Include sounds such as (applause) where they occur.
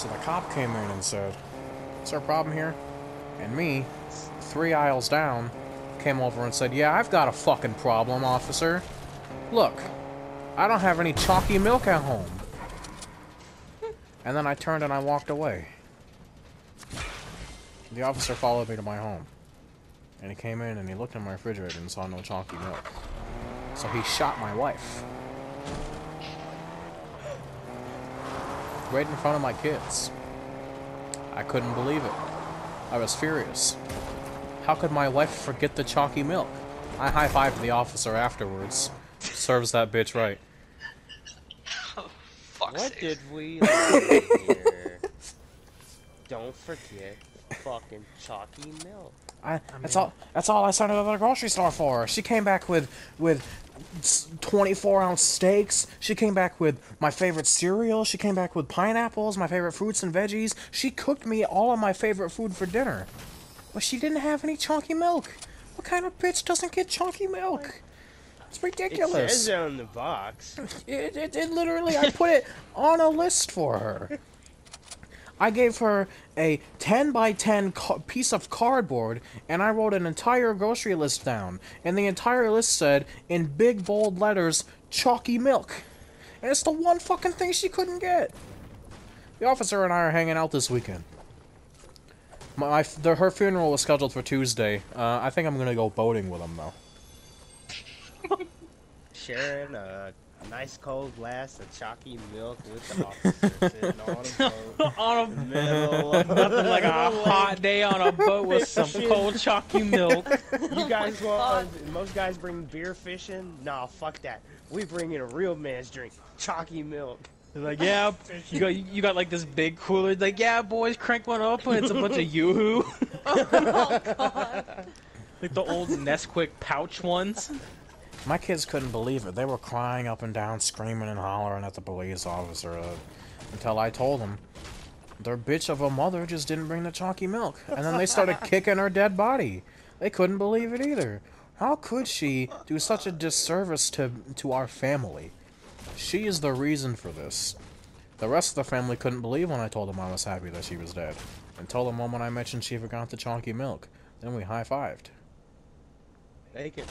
So the cop came in and said, Is there a problem here? And me, three aisles down, came over and said, Yeah, I've got a fucking problem, officer. Look, I don't have any choccy milk at home. And then I turned and I walked away. The officer followed me to my home. And he came in and he looked in my refrigerator and saw no choccy milk. So he shot my wife. Right in front of my kids. I couldn't believe it. I was furious. How could my wife forget the choccy milk? I high-fived the officer afterwards. Serves that bitch right. (laughs) Oh, fuck's What sake. did we learn here? (laughs) Don't forget fucking chalky milk. I, that's all. That's all I sent her to the grocery store for. She came back with with 24 ounce steaks. She came back with my favorite cereal. She came back with pineapples, my favorite fruits and veggies. She cooked me all of my favorite food for dinner, but she didn't have any chunky milk. What kind of bitch doesn't get chunky milk? It's ridiculous. It ridiculous. says on the box. (laughs) It, it, it literally, I put it on a list for her. (laughs) I gave her a 10 by 10 piece of cardboard and I wrote an entire grocery list down. And the entire list said, in big bold letters, choccy milk. And it's the one fucking thing she couldn't get. The officer and I are hanging out this weekend. My, the, her funeral was scheduled for Tuesday. Uh, I think I'm gonna go boating with him though. Sharing a nice cold glass of choccy milk with the (laughs) officer sitting on a boat. (laughs) on a Middle of nothing like a hot day on a boat with some cold choccy milk. (laughs) You guys want? Uh, most guys bring beer fishing. Nah, fuck that. We bring in a real man's drink, choccy milk. They're like, yeah, you got you got like this big cooler. Like, yeah, boys, crank one up, and it's a bunch of yoo-hoo. like the old Nesquik pouch ones. My kids couldn't believe it. They were crying up and down, screaming and hollering at the police officer uh, until I told them their bitch of a mother just didn't bring the choccy milk. And then they started (laughs) kicking her dead body. They couldn't believe it either. How could she do such a disservice to to our family? She is the reason for this. The rest of the family couldn't believe when I told them I was happy that she was dead. Until the moment I mentioned she forgot the choccy milk. Then we high-fived. They could